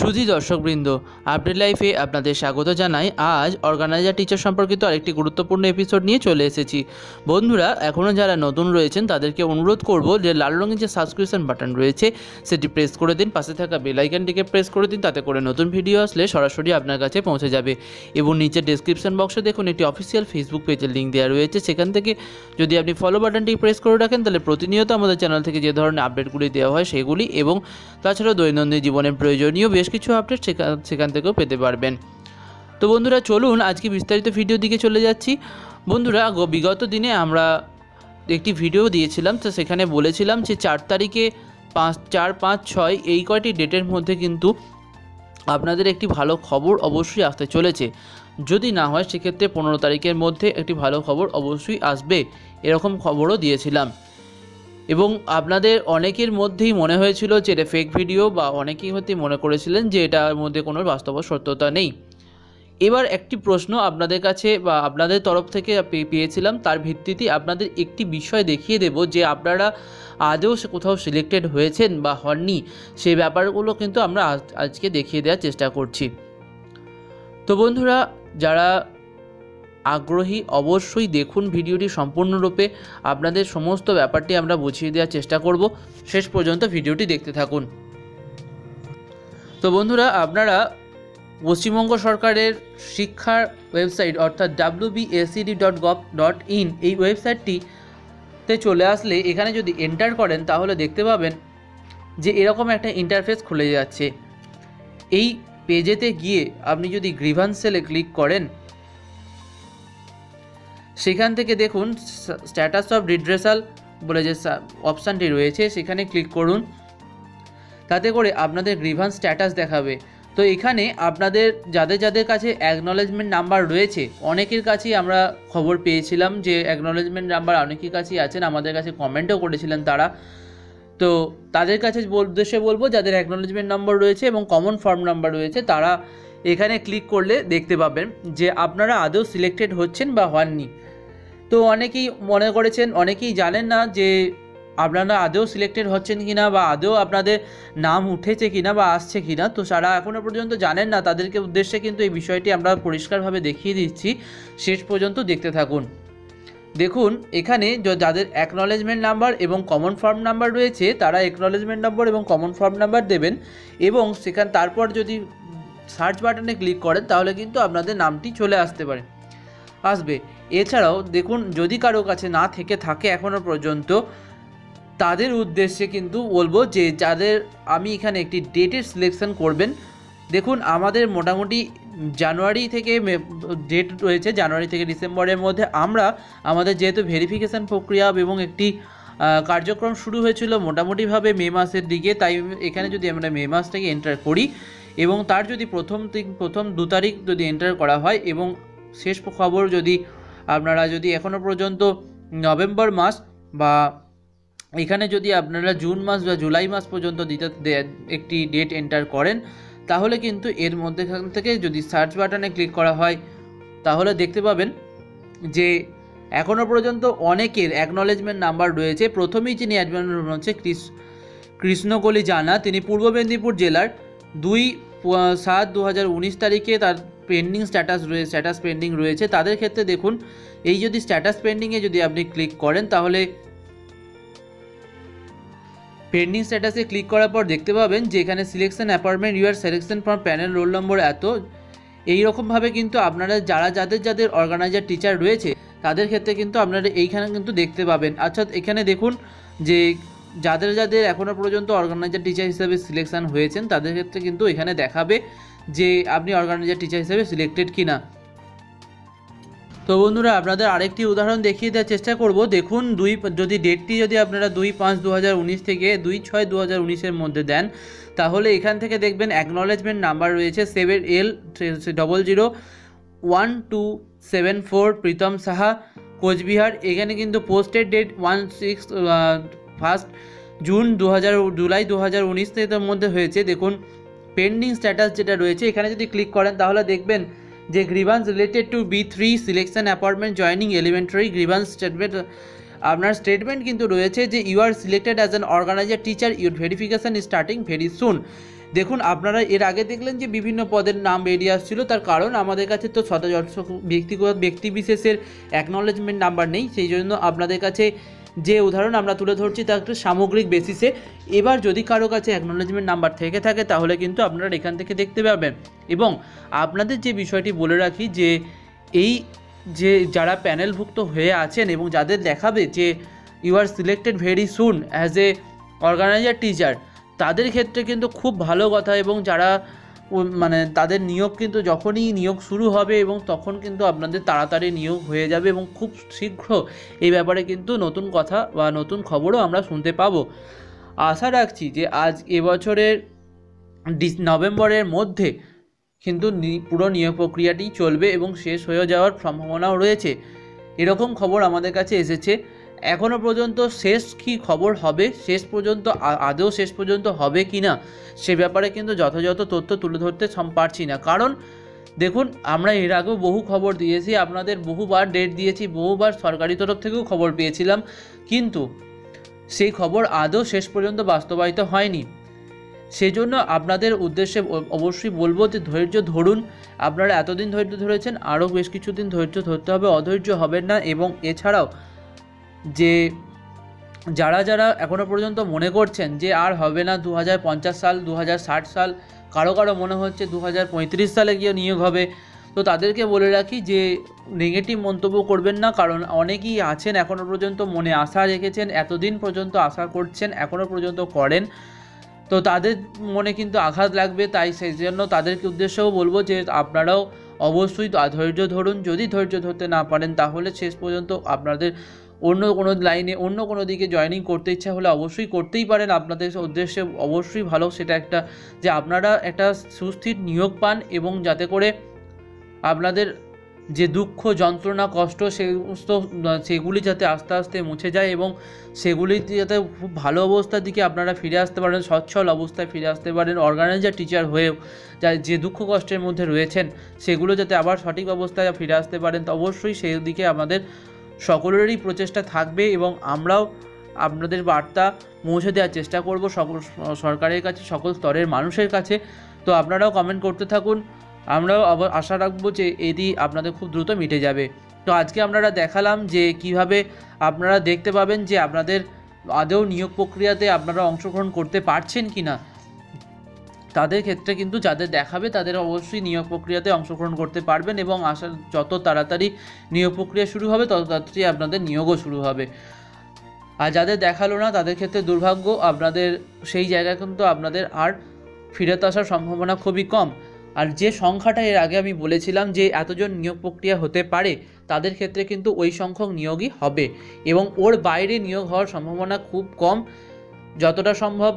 সুধী দর্শকবৃন্দ আপডেট লাইফে আপনাদের স্বাগত জানাই। আজ অর্গানাইজার টিচার সম্পর্কিত আরেকটি গুরুত্বপূর্ণ এপিসোড নিয়ে চলে এসেছি। বন্ধুরা এখনও যারা নতুন রয়েছেন, তাদেরকে অনুরোধ করব যে লাল রঙের যে সাবস্ক্রিপশন বাটন রয়েছে, সেটি প্রেস করে দিন, পাশে থাকা বেল আইকনটিকে প্রেস করে দিন, তাতে করে নতুন ভিডিও আসলে সরাসরি আপনার কাছে পৌঁছে যাবে। এবং নিচে ডেসক্রিপশন বক্সে দেখুন, একটি অফিসিয়াল ফেসবুক পেজের লিঙ্ক দেওয়া রয়েছে। সেখান থেকে যদি আপনি ফলো বাটনটি প্রেস করে রাখেন, তাহলে প্রতিনিয়ত আমাদের চ্যানেল থেকে যে ধরনের আপডেটগুলি দেওয়া হয়, সেগুলি এবং তাছাড়াও দৈনন্দিন জীবনে প্রয়োজনীয় বেশ কিছু আপডেট সেখান সেখান থেকেও পেতে পারবেন। তো বন্ধুরা, চলুন আজকে বিস্তারিত ভিডিও দিকে চলে যাচ্ছি। বন্ধুরা বিগত দিনে আমরা একটি ভিডিও দিয়েছিলাম, তো সেখানে বলেছিলাম যে চার তারিখে পাঁচ চার, পাঁচ, ছয় এই কয়টি ডেটের মধ্যে কিন্তু আপনাদের একটি ভালো খবর অবশ্যই আসতে চলেছে। যদি না হয়, সেক্ষেত্রে পনেরো তারিখের মধ্যে একটি ভালো খবর অবশ্যই আসবে, এরকম খবরও দিয়েছিলাম। এবং আপনাদের অনেকের মধ্যেই মনে হয়েছিল যে এটা ফেক ভিডিও বা অনেকেই হয়তো মনে করেছিলেন যে এটার মধ্যে কোনো বাস্তব সত্যতা নেই। এবার একটি প্রশ্ন আপনাদের কাছে বা আপনাদের তরফ থেকে পেয়েছিলাম, তার ভিত্তিতে আপনাদের একটি বিষয় দেখিয়ে দেব যে আপনারা আদৌ সে কোথাও সিলেক্টেড হয়েছেন বা হননি সেই ব্যাপারগুলো কিন্তু আমরা আজ- আজকে দেখিয়ে দেওয়ার চেষ্টা করছি। তো বন্ধুরা, যারা আগ্রহী অবশ্যই দেখুন ভিডিওটি সম্পূর্ণরূপে। আপনাদের সমস্ত ব্যাপারটি আমরা বুঝিয়ে দেওয়ার চেষ্টা করব। শেষ পর্যন্ত ভিডিওটি দেখতে থাকুন। তো বন্ধুরা, আপনারা পশ্চিমবঙ্গ সরকারের শিক্ষার ওয়েবসাইট অর্থাৎ W BACD dot gov dot in এই ওয়েবসাইটটিতে চলে আসলে এখানে যদি এন্টার করেন তাহলে দেখতে পাবেন যে এরকম একটা ইন্টারফেস খুলে যাচ্ছে। এই পেজেতে গিয়ে আপনি যদি গ্রিভান্স সেলে ক্লিক করেন সেখান থেকে দেখুন স্ট্যাটাস অফ রিড্রেসাল বলে যে অপশানটি রয়েছে, সেখানে ক্লিক করুন। তাতে করে আপনাদের গ্রিভান্স স্ট্যাটাস দেখাবে। তো এখানে আপনাদের যাদের যাদের কাছে অ্যাকনলেজমেন্ট নাম্বার রয়েছে, অনেকের কাছেই আমরা খবর পেয়েছিলাম যে অ্যাকনলেজমেন্ট নাম্বার অনেকের কাছেই আছেন, আমাদের কাছে কমেন্টও করেছিলেন তারা। তো তাদের কাছে উদ্দেশ্যে বলব, যাদের অ্যাকনলেজমেন্ট নাম্বার রয়েছে এবং কমন ফর্ম নাম্বার রয়েছে, তারা এখানে ক্লিক করলে দেখতে পাবেন যে আপনারা আদৌ সিলেক্টেড হচ্ছেন বা হননি। তো অনেকেই মনে করেছেন, অনেকেই জানেন না যে আপনারা আদৌ সিলেক্টেড হচ্ছেন কি না বা আদৌ আপনাদের নাম উঠেছে কি না বা আসছে কি না তো যারা এখনও পর্যন্ত জানেন না, তাদেরকে উদ্দেশ্যে কিন্তু এই বিষয়টি আমরা পরিষ্কারভাবে দেখিয়ে দিচ্ছি। শেষ পর্যন্ত দেখতে থাকুন। দেখুন, এখানে যাদের অ্যাকনলেজমেন্ট নাম্বার এবং কমন ফর্ম নাম্বার রয়েছে, তারা অ্যাকনলেজমেন্ট নাম্বার এবং কমন ফর্ম নাম্বার দেবেন এবং সেখান, তারপর যদি সার্চ বাটনে ক্লিক করেন, তাহলে কিন্তু আপনাদের নামটি চলে আসতে পারে। আসবে। এছাড়াও, দেখুন, যদি কারও কাছে না থেকে থাকে এখনও পর্যন্ত, তাদের উদ্দেশ্যে কিন্তু বলব যে, যাদের আমি এখানে একটি ডেটের সিলেকশন করবেন, দেখুন, আমাদের মোটামুটি জানুয়ারি থেকে ডেট রয়েছে জানুয়ারি থেকে ডিসেম্বরের মধ্যে আমরা, আমাদের যেহেতু ভেরিফিকেশান প্রক্রিয়া এবং একটি কার্যক্রম শুরু হয়েছিল মোটামুটিভাবে মে মাসের দিকে, তাই এখানে যদি আমরা মে মাস থেকে এন্টার করি এবং তার যদি প্রথম প্রথম দু তারিখ যদি এন্টার করা হয় এবং শেষ খবর যদি আপনারা যদি এখনও পর্যন্ত নভেম্বর মাস বা এখানে যদি আপনারা জুন মাস বা জুলাই মাস পর্যন্ত দিতে একটি ডেট এন্টার করেন, তাহলে কিন্তু এর মধ্যেখান থেকে যদি সার্চ বাটনে ক্লিক করা হয়, তাহলে দেখতে পাবেন যে এখনও পর্যন্ত অনেকের অ্যাকনলেজমেন্ট নাম্বার রয়েছে। প্রথমেই যিনি অ্যাডমিন হচ্ছে কৃষ কৃষ্ণকলি জানা। তিনি পূর্ব মেদিনীপুর জেলার দুই সাত দু তারিখে তার পেন্ডিং স্ট্যাটাস রয়েছে স্ট্যাটাস পেন্ডিং রয়েছে, তাদের ক্ষেত্রে দেখুন, এই যদি স্ট্যাটাস পেন্ডিংয়ে যদি আপনি ক্লিক করেন, তাহলে পেন্ডিং স্ট্যাটাসে ক্লিক করার পর দেখতে পাবেন যে এখানে selection appointment your selection for panel roll number এত। এই রকমভাবে কিন্তু আপনারা যারা যাদের যাদের অর্গানাইজার টিচার রয়েছে, তাদের ক্ষেত্রে কিন্তু আপনারা এইখানে কিন্তু দেখতে পাবেন। আচ্ছা এখানে দেখুন যে যাদের যাদের এখনও পর্যন্ত অর্গানাইজার টিচার হিসেবে সিলেকশন হয়েছেন, তাদের ক্ষেত্রে কিন্তু এখানে দেখাবে যে আপনি অর্গানাইজার টিচার হিসেবে সিলেক্টেড কিনা। তো বন্ধুরা, আপনাদের আরেকটি উদাহরণ দেখিয়ে দেওয়ার চেষ্টা করব। দেখুন, দুই, যদি ডেটটি যদি আপনারা দুই পাঁচ দু থেকে দুই ছয় দু হাজার মধ্যে দেন, তাহলে এখান থেকে দেখবেন অ্যাকনলেজমেন্ট নাম্বার রয়েছে seven L double zero one two seven four Pritam Saha, Coochbehar. এখানে কিন্তু posted date one six first June দু জুলাই দু হাজার মধ্যে হয়েছে। দেখুন পেন্ডিং স্ট্যাটাস যেটা রয়েছে, এখানে যদি ক্লিক করেন তাহলে দেখবেন যে grievance related to B three selection appointment joining elementary grievance statement আপনার স্টেটমেন্ট কিন্তু রয়েছে যে you are selected as an organiser teacher your verification starting very soon দেখুন, আপনারা এর আগে দেখলেন যে বিভিন্ন পদের নাম বেরিয়ে আসছিল, তার কারণ আমাদের কাছে তো শত ব্যক্তিগত, ব্যক্তি বিশেষের অ্যাকনলেজমেন্ট নাম্বার নেই, সেই জন্য আপনাদের কাছে যে উদাহরণ আমরা তুলে ধরছি তা একটা সামগ্রিক বেসিসে এবার যদি কারও কাছে অ্যাকনোলেজমেন্ট নাম্বার থেকে থাকে, তাহলে কিন্তু আপনারা এখান থেকে দেখতে পাবেন এবং আপনাদের যে বিষয়টি বলে রাখি যে, এই যে যারা প্যানেলভুক্ত হয়ে আছেন এবং যাদের দেখাবে যে you are selected very soon as a organiser teacher তাদের ক্ষেত্রে কিন্তু খুব ভালো কথা। এবং যারা মানে তাদের নিয়োগ কিন্তু যখনই নিয়োগ শুরু হবে এবং তখন কিন্তু আপনাদের তাড়াতাড়ি নিয়োগ হয়ে যাবে এবং খুব শীঘ্র এই ব্যাপারে কিন্তু নতুন কথা বা নতুন খবরও আমরা শুনতে পাবো। আশা রাখছি যে আজ এবছরের ডিস, নভেম্বরের মধ্যে কিন্তু পুরো নিয়োগ প্রক্রিয়াটি চলবে এবং শেষ হয়ে যাওয়ার সম্ভাবনাও রয়েছে। এরকম খবর আমাদের কাছে এসেছে। এখনও পর্যন্ত শেষ কি খবর হবে? শেষ পর্যন্ত আদৌ শেষ পর্যন্ত হবে কি না? সে ব্যাপারে কিন্তু যথাযথ তথ্য তুলে ধরতে পারছি না। কারণ, দেখুন, আমরা এর আগেও বহু খবর দিয়েছি, আপনাদের বহুবার ডেট দিয়েছি, বহুবার সরকারি তরফ থেকেও খবর পেয়েছিলাম। কিন্তু, সেই খবর আদৌ শেষ পর্যন্ত বাস্তবায়িত হয়নি। সেই জন্য আপনাদের উদ্দেশ্যে অবশ্যই বলব যে ধৈর্য ধরুন। আপনারা এতদিন ধৈর্য ধরেছেন, আরও বেশ কিছুদিন ধৈর্য ধরতে হবে। অধৈর্য হবেন না এবং এছাড়াও যে যারা যারা এখনও পর্যন্ত মনে করছেন যে আর হবে না দু হাজার পঞ্চাশ সাল দু হাজার ষাট সাল, কারও কারও মনে হচ্ছে দু হাজার পঁয়ত্রিশ সালে গিয়ে নিয়োগ হবে, তো তাদেরকে বলে রাখি যে নেগেটিভ মন্তব্য করবেন না, কারণ অনেকেই আছেন এখনও পর্যন্ত মনে আশা রেখেছেন, এতদিন পর্যন্ত আশা করছেন এখনও পর্যন্ত করেন, তো তাদের মনে কিন্তু আঘাত লাগবে, তাই সেই জন্য তাদেরকে উদ্দেশ্যও বলব যে আপনারাও অবশ্যই ধৈর্য ধরুন, যদি ধৈর্য ধরতে না পারেন তাহলে শেষ পর্যন্ত আপনাদের অন্য কোনো লাইনে, অন্য কোনো দিকে জয়েনিং করতে ইচ্ছা হলে অবশ্যই করতেই পারেন। আপনাদের উদ্দেশ্যে অবশ্যই ভালো। সেটা একটা যে আপনারা একটা সুস্থির নিয়োগ পান এবং যাতে করে আপনাদের যে দুঃখ, যন্ত্রণা, কষ্ট সমস্ত সেগুলি যাতে আস্তে আস্তে মুছে যায় এবং সেগুলি যাতে খুব ভালো অবস্থার দিকে আপনারা ফিরে আসতে পারেন, সচ্ছল অবস্থায় ফিরে আসতে পারেন অর্গানাইজার টিচার হয়েও যা, যে দুঃখ কষ্টের মধ্যে রয়েছেন, সেগুলো যাতে আবার সঠিক অবস্থায় ফিরে আসতে পারেন, তো অবশ্যই সেই দিকে আমাদের সকলেরই প্রচেষ্টা থাকবে এবং আমরাও আপনাদের বার্তা পৌঁছে দেওয়ার চেষ্টা করব সকল সরকারের কাছে, সকল স্তরের মানুষের কাছে। তো আপনারাও কমেন্ট করতে থাকুন। আমরাও আশা রাখব যে এটি আপনাদের খুব দ্রুত মিটে যাবে। তো আজকে আপনারা দেখালাম যে কীভাবে আপনারা দেখতে পাবেন যে আপনাদের আদৌ নিয়োগ প্রক্রিয়াতে আপনারা অংশগ্রহণ করতে পারছেন কি না তাদের ক্ষেত্রে কিন্তু যাদের দেখাবে, তাদের অবশ্যই নিয়োগ প্রক্রিয়াতে অংশগ্রহণ করতে পারবেন এবং আশা, যত তাড়াতাড়ি নিয়োগ প্রক্রিয়া শুরু হবে, তত তাড়াতাড়ি আপনাদের নিয়োগও শুরু হবে। আর যাদের দেখাল না, তাদের ক্ষেত্রে দুর্ভাগ্য, আপনাদের সেই জায়গায় কিন্তু আপনাদের আর ফিরত আসার সম্ভাবনা খুবই কম। আর যে সংখ্যাটা এর আগে আমি বলেছিলাম যে এতজন নিয়োগ প্রক্রিয়া হতে পারে, তাদের ক্ষেত্রে কিন্তু ওই সংখ্যক নিয়োগই হবে এবং ওর বাইরে নিয়োগ হওয়ার সম্ভাবনা খুব কম। যতটা সম্ভব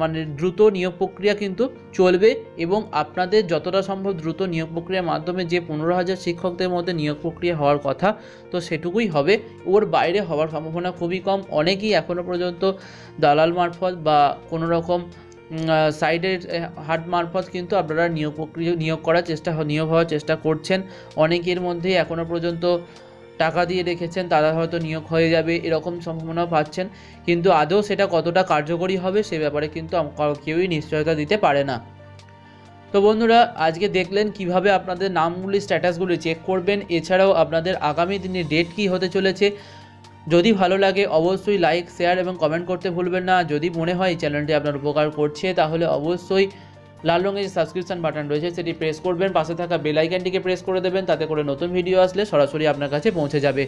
মানে দ্রুত নিয়োগ প্রক্রিয়া কিন্তু চলবে এবং আপনাদের যতটা সম্ভব দ্রুত নিয়োগ প্রক্রিয়ার মাধ্যমে যে পনেরো হাজার শিক্ষকদের মধ্যে নিয়োগ প্রক্রিয়া হওয়ার কথা, তো সেটুকুই হবে। ওর বাইরে হওয়ার সম্ভাবনা খুবই কম। অনেকেই এখনও পর্যন্ত দালাল মারফত বা কোনো রকম সাইডের হাট মারফত কিন্তু আপনারা নিয়োগ প্রক্রিয়া, নিয়োগ করার চেষ্টা, নিয়োগ হওয়ার চেষ্টা করছেন। অনেকের মধ্যেই এখনও পর্যন্ত টাকা দিয়ে রেখেছেন, তারা হয়তো নিয়োগ হয়ে যাবে, এরকম সম্ভাবনাও পাচ্ছেন। কিন্তু আদৌ সেটা কতটা কার্যকরী হবে সে ব্যাপারে কিন্তু কেউই নিশ্চয়তা দিতে পারে না। তো বন্ধুরা, আজকে দেখলেন কীভাবে আপনাদের নামগুলি, স্ট্যাটাসগুলি চেক করবেন। এছাড়াও আপনাদের আগামী দিনে ডেট কী হতে চলেছে। যদি ভালো লাগে অবশ্যই লাইক শেয়ার এবং কমেন্ট করতে ভুলবেন না। যদি মনে হয় চ্যানেলটি আপনার উপকার করছে, তাহলে অবশ্যই লাল রঙের যে সাবস্ক্রিপশন বাটন রয়েছে, সেটি প্রেস করবেন। পাশে থাকা বেল আইকনটিকে প্রেস করে দেবেন, তাতে করে নতুন ভিডিও আসলে সরাসরি আপনার কাছে পৌঁছে যাবে।